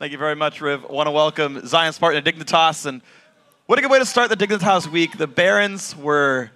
Thank you very much, Riv. I want to welcome Zion Spartan and Dignitas. And what a good way to start the Dignitas week. The Barons were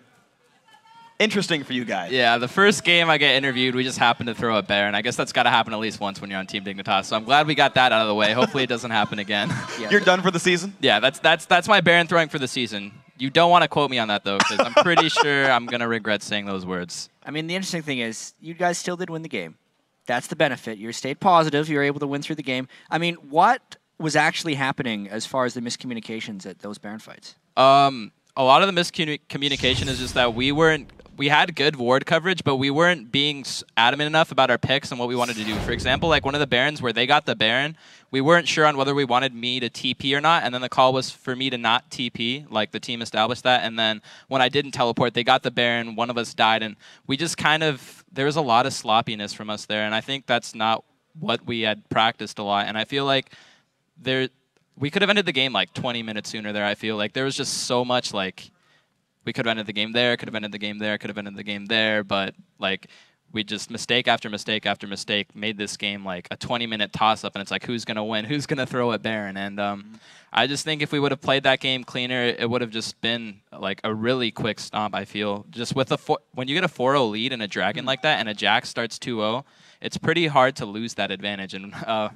interesting for you guys. Yeah, the first game I get interviewed, we just happened to throw a Baron. I guess that's got to happen at least once when you're on Team Dignitas. So I'm glad we got that out of the way. Hopefully it doesn't happen again. yeah. You're done for the season? Yeah, that's that's that's my Baron throwing for the season. You don't want to quote me on that though, because I'm pretty sure I'm gonna regret saying those words. I mean, the interesting thing is, you guys still did win the game. That's the benefit. You stayed positive. You were able to win through the game. I mean, what was actually happening as far as the miscommunications at those Baron fights? Um, a lot of the miscommunication is just that we weren't we had good ward coverage, but we weren't being adamant enough about our picks and what we wanted to do. For example, like one of the Barons where they got the Baron, we weren't sure on whether we wanted me to TP or not, and then the call was for me to not TP, like the team established that. And then when I didn't teleport, they got the Baron, one of us died, and we just kind of, there was a lot of sloppiness from us there, and I think that's not what we had practiced a lot. And I feel like there we could have ended the game like 20 minutes sooner there. I feel like there was just so much like we could have ended the game there, could have ended the game there, could have ended the game there, but like we just mistake after mistake after mistake made this game like a 20 minute toss up and it's like who's going to win who's going to throw at baron and um, mm-hmm. i just think if we would have played that game cleaner it would have just been like a really quick stomp i feel just with a four, when you get a 4-0 lead and a dragon mm-hmm. like that and a Jax starts 2-0 it's pretty hard to lose that advantage. And uh,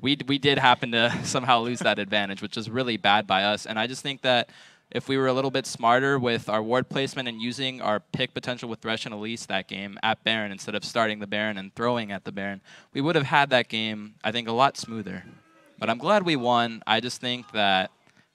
we we did happen to somehow lose that advantage, which is really bad by us. And I just think that if we were a little bit smarter with our ward placement and using our pick potential with Thresh and Elise that game at Baron instead of starting the Baron and throwing at the Baron, we would have had that game, I think, a lot smoother. But I'm glad we won. I just think that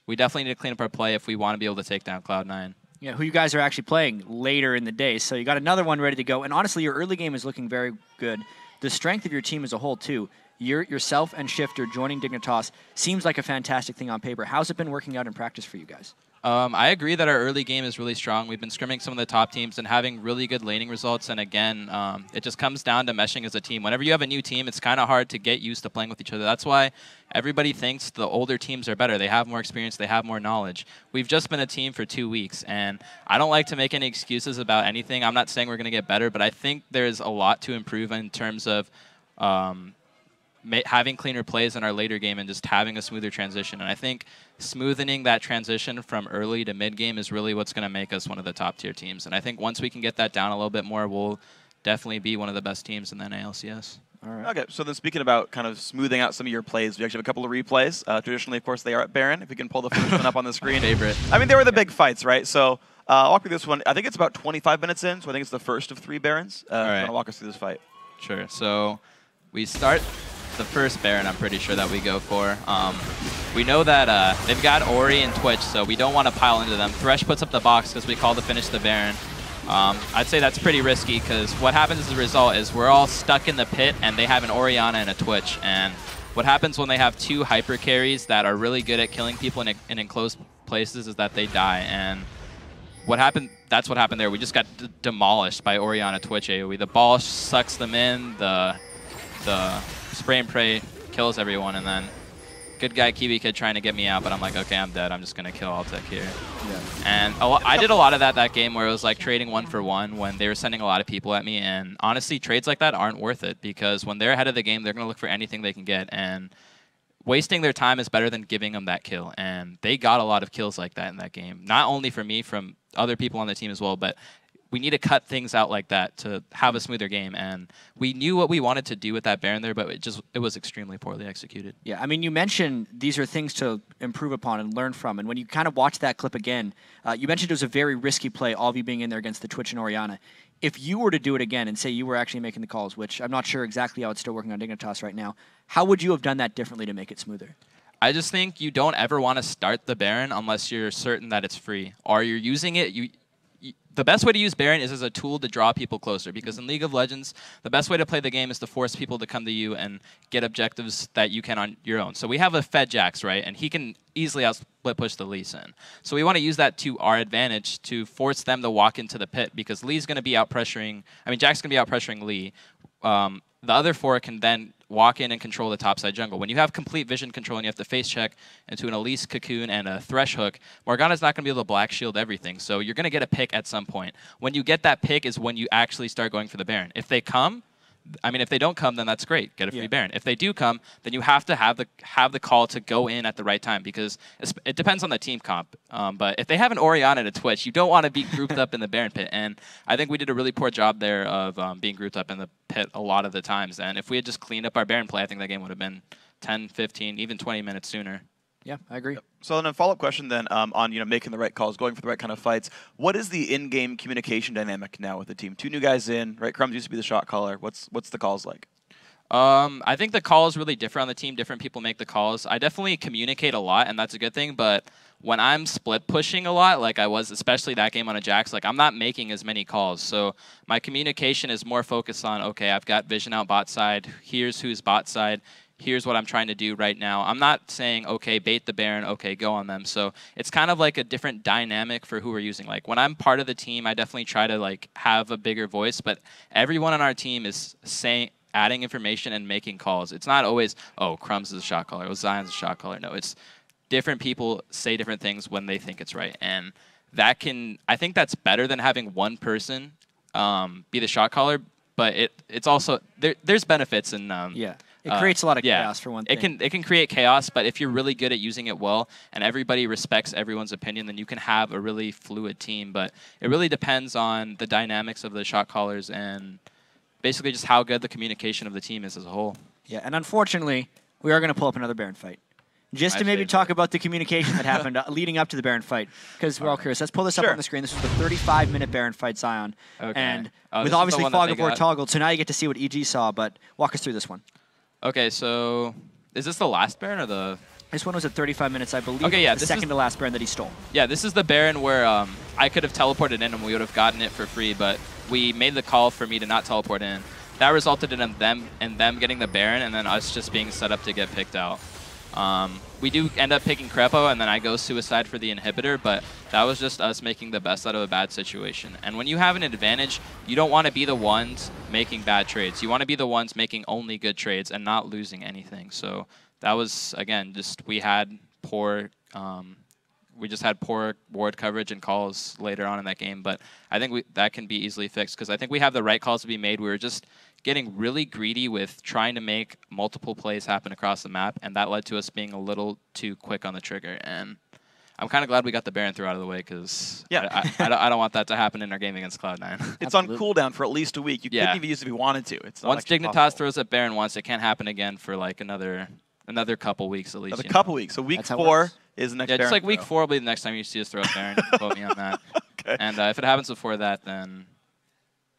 we definitely need to clean up our play if we want to be able to take down Cloud9. Yeah, who you guys are actually playing later in the day. So you got another one ready to go. And honestly, your early game is looking very good the strength of your team as a whole too. Your, yourself and Shiphtur joining Dignitas seems like a fantastic thing on paper. How's it been working out in practice for you guys? Um, I agree that our early game is really strong. We've been scrimming some of the top teams and having really good laning results. And again, um, it just comes down to meshing as a team. Whenever you have a new team, it's kind of hard to get used to playing with each other. That's why everybody thinks the older teams are better. They have more experience, they have more knowledge. We've just been a team for two weeks, and I don't like to make any excuses about anything. I'm not saying we're going to get better, but I think there's a lot to improve in terms of um, having cleaner plays in our later game and just having a smoother transition. And I think smoothing that transition from early to mid game is really what's going to make us one of the top tier teams. And I think once we can get that down a little bit more, we'll definitely be one of the best teams in the NALCS. All right. Okay, so then speaking about kind of smoothing out some of your plays, we actually have a couple of replays. Uh, traditionally, of course, they are at Baron. If we can pull the first one up on the screen. favorite. I mean, they were the big fights, right? So uh, walk through this one. I think it's about 25 minutes in, so I think it's the first of three Barons. Uh, All right. Walk us through this fight. Sure. So we start the first Baron, I'm pretty sure that we go for. Um, we know that uh, they've got Ori and Twitch, so we don't want to pile into them. Thresh puts up the box because we call to finish the Baron. Um, I'd say that's pretty risky because what happens as a result is we're all stuck in the pit and they have an Orianna and a Twitch. And what happens when they have two hyper carries that are really good at killing people in, in enclosed places is that they die. And what happened, that's what happened there. We just got demolished by Orianna Twitch AoE. The ball sucks them in, the the spray and pray kills everyone, and then good guy KiWiKiD trying to get me out, but I'm like, okay, I'm dead. I'm just gonna kill Altec here. Yeah. And I did a lot of that that game where it was like trading one for one when they were sending a lot of people at me, and honestly, trades like that aren't worth it because when they're ahead of the game, they're gonna look for anything they can get, and wasting their time is better than giving them that kill. And they got a lot of kills like that in that game, not only for me, from other people on the team as well, but we need to cut things out like that to have a smoother game. And we knew what we wanted to do with that Baron there, but it just it was extremely poorly executed. Yeah, I mean, you mentioned these are things to improve upon and learn from. And when you kind of watch that clip again, uh, you mentioned it was a very risky play, all of you being in there against the Twitch and Orianna. If you were to do it again and say you were actually making the calls, which I'm not sure exactly how it's still working on Dignitas right now, how would you have done that differently to make it smoother? I just think you don't ever want to start the Baron unless you're certain that it's free, or you're using it. You the best way to use Baron is as a tool to draw people closer because in League of Legends, the best way to play the game is to force people to come to you and get objectives that you can on your own. So we have a Fed Jax, right? And he can easily outsplit push the Lee Sin. So we want to use that to our advantage to force them to walk into the pit because Lee's going to be out pressuring, I mean, Jax's going to be out pressuring Lee. Um, the other four can then walk in and control the topside jungle. When you have complete vision control and you have to face check into an Elise Cocoon and a Thresh Hook, Morgana's not going to be able to black shield everything. So you're going to get a pick at some point. When you get that pick is when you actually start going for the Baron. If they come, I mean, if they don't come, then that's great. Get a free Yeah. Baron. If they do come, then you have to have the have the call to go in at the right time because it depends on the team comp. Um, but if they have an Orion and a Twitch, you don't want to be grouped up in the Baron pit. And I think we did a really poor job there of um, being grouped up in the pit a lot of the times. And if we had just cleaned up our Baron play, I think that game would have been 10, 15, even 20 minutes sooner. Yeah, I agree. So then a follow-up question then um, on you know making the right calls, going for the right kind of fights. What is the in-game communication dynamic now with the team? Two new guys in, right? Crumbzz used to be the shot caller. What's what's the calls like? Um, I think the call is really different on the team. Different people make the calls. I definitely communicate a lot, and that's a good thing. But when I'm split pushing a lot, like I was, especially that game on a Jax, like I'm not making as many calls. So my communication is more focused on okay, I've got vision out bot side. Here's who's bot side. Here's what I'm trying to do right now. I'm not saying okay, bait the Baron. Okay, go on them. So it's kind of like a different dynamic for who we're using. Like when I'm part of the team, I definitely try to like have a bigger voice. But everyone on our team is saying adding information and making calls. It's not always, oh, Crumbzz is a shot caller, oh, Zion's a shot caller. No, it's different people say different things when they think it's right. And that can, I think that's better than having one person um, be the shot caller, but it it's also, there, there's benefits in. Um, Yeah. It uh, creates a lot of yeah. chaos for one It thing. can it can create chaos, but if you're really good at using it well and everybody respects everyone's opinion, then you can have a really fluid team. But it really depends on the dynamics of the shot callers and basically just how good the communication of the team is as a whole. Yeah, and unfortunately, we are going to pull up another Baron fight. Just My to maybe favorite. talk about the communication that happened uh, leading up to the Baron fight, because we're all curious. Let's pull this up on the screen. This was the 35-minute Baron fight, Zion, Okay. and Oh, with this is the obviously Fog of War toggled. So now you get to see what EG saw. But walk us through this one. Okay, so is this the last Baron or the? This one was at 35 minutes, I believe. Okay, yeah, the second is- to last Baron that he stole. Yeah, this is the Baron where um, I could have teleported in and we would have gotten it for free, but we made the call for me to not teleport in. That resulted in them and them getting the Baron, and then us just being set up to get picked out. Um, we do end up picking Krepo, and then I go suicide for the inhibitor, but that was just us making the best out of a bad situation. And when you have an advantage, you don't want to be the ones making bad trades. You want to be the ones making only good trades and not losing anything. So that was again just we had poor. Um, we just had poor ward coverage and calls later on in that game, but I think we, that can be easily fixed because I think we have the right calls to be made. We were just getting really greedy with trying to make multiple plays happen across the map, and that led to us being a little too quick on the trigger. And I'm kind of glad we got the Baron through out of the way because Yeah. I, I, I, don't, I don't want that to happen in our game against Cloud9. It's on cooldown for at least a week. You Yeah. couldn't even use it if you wanted to. It's not once actually Dignitas possible. throws at Baron once, it can't happen again for like another another couple weeks at least. Another you know? couple weeks. So week That's four is the next. Yeah, just Baron like week throw. four will be the next time you see us throw a Baron. You can quote me on that. Okay. And uh, if it happens before that, then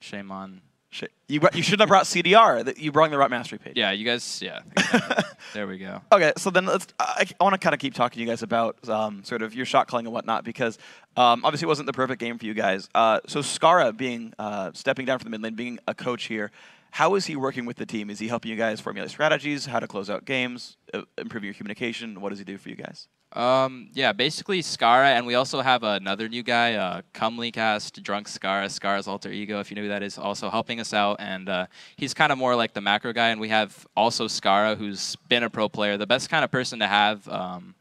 shame on. Shit. You you shouldn't have brought CDR. That you brought the right mastery page. Yeah, you guys. Yeah. exactly. there we go. Okay, so then let's. I, I want to kind of keep talking to you guys about um, sort of your shot calling and whatnot because um, obviously it wasn't the perfect game for you guys. Uh, so Scarra being uh, stepping down from the mid lane, being a coach here, how is he working with the team? Is he helping you guys formulate strategies, how to close out games, uh, improving your communication? What does he do for you guys? Um, yeah, basically Scarra, and we also have another new guy, uh, Comely Cast, Drunk Scarra, Scarra's alter ego, if you know who that is, also helping us out, and uh, he's kind of more like the macro guy, and we have also Scarra, who's been a pro player. The best kind of person to have um,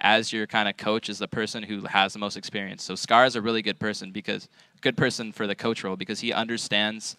as your kind of coach is the person who has the most experience. So Scarra is a really good person because good person for the coach role because he understands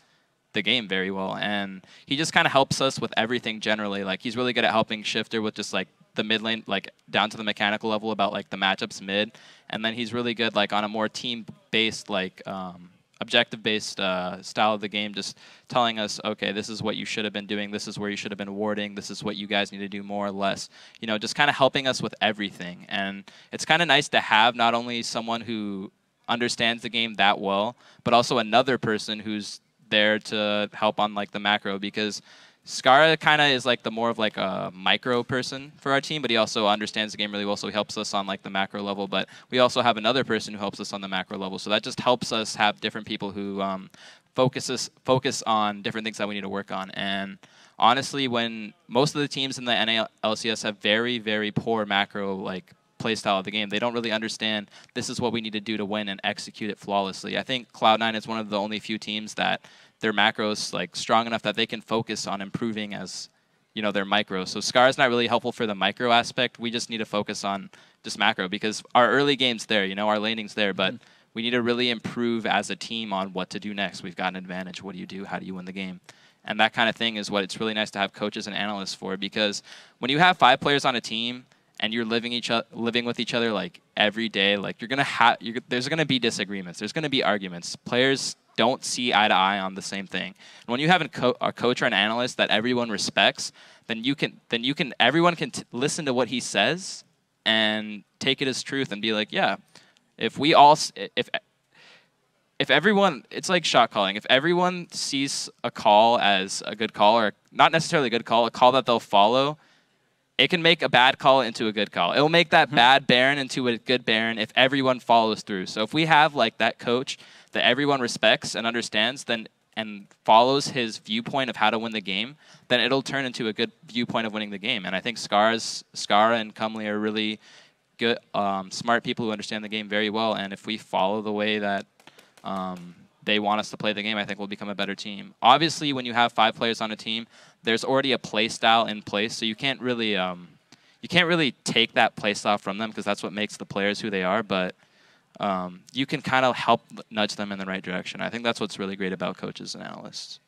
the game very well and he just kind of helps us with everything generally. Like he's really good at helping Shiphtur with just like the mid lane like down to the mechanical level about like the matchups mid and then he's really good like on a more team based like um, objective based uh, style of the game just telling us okay this is what you should have been doing. This is where you should have been warding. This is what you guys need to do more or less. You know just kind of helping us with everything and it's kind of nice to have not only someone who understands the game that well but also another person who's there to help on like the macro because Scarra kind of is like the more of like a micro person for our team, but he also understands the game really well, so he helps us on like the macro level. But we also have another person who helps us on the macro level, so that just helps us have different people who um, focuses focus on different things that we need to work on. And honestly, when most of the teams in the NALCS have very very poor macro like play style of the game. They don't really understand this is what we need to do to win and execute it flawlessly. I think Cloud9 is one of the only few teams that their macros like strong enough that they can focus on improving as you know their micro. So Scar is not really helpful for the micro aspect. We just need to focus on just macro because our early game's there, you know, our laning's there, but mm-hmm. we need to really improve as a team on what to do next. We've got an advantage. What do you do? How do you win the game? and that kind of thing is what it's really nice to have coaches and analysts for because when you have five players on a team and you're living each living with each other like every day, like you're gonna have there's gonna be disagreements, there's gonna be arguments. Players don't see eye to eye on the same thing. And when you have a, co- a coach or an analyst that everyone respects, then you can then you can everyone can t- listen to what he says and take it as truth and be like, yeah, if we all if if everyone it's like shot calling if everyone sees a call as a good call or not necessarily a good call a call that they'll follow it can make a bad call into a good call. It'll make that bad Baron into a good Baron if everyone follows through. So if we have like that coach that everyone respects and understands, then and follows his viewpoint of how to win the game, then it'll turn into a good viewpoint of winning the game. And I think Scars, Scarra and Cumley are really good, um, smart people who understand the game very well. And if we follow the way that um, they want us to play the game, I think we'll become a better team. Obviously, when you have five players on a team, there's already a play style in place, so you can't really um, you can't really take that play style from them because that's what makes the players who they are. But um, you can kind of help nudge them in the right direction. I think that's what's really great about coaches and analysts.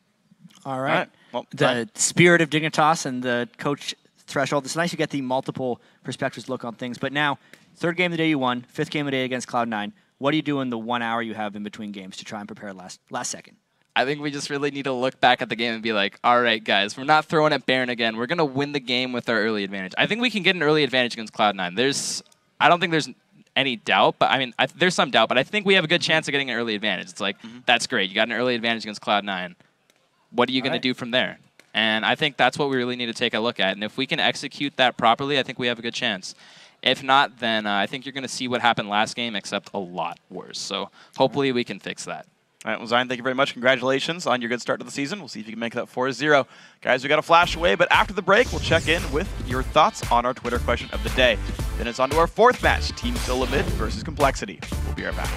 All All right. right. Well, the Brian, spirit of Dignitas and the coach threshold. It's nice you get the multiple perspectives look on things. But now, third game of the day you won, fifth game of the day against Cloud9. What do you do in the one hour you have in between games to try and prepare last last second? I think we just really need to look back at the game and be like, all right, guys, we're not throwing at Baron again. We're going to win the game with our early advantage. I think we can get an early advantage against Cloud9. There's, I don't think there's any doubt, but I mean, I, there's some doubt, but I think we have a good chance of getting an early advantage. It's like, mm-hmm. that's great. You got an early advantage against Cloud9. What are you going right. to do from there? And I think that's what we really need to take a look at. And if we can execute that properly, I think we have a good chance. If not, then uh, I think you're going to see what happened last game, except a lot worse. So hopefully we can fix that. All right, well, Zion, thank you very much. Congratulations on your good start to the season. We'll see if you can make that 4 0. Guys, we got to flash away, but after the break, we'll check in with your thoughts on our Twitter question of the day. Then it's on to our fourth match Team SoloMid versus Complexity. We'll be right back.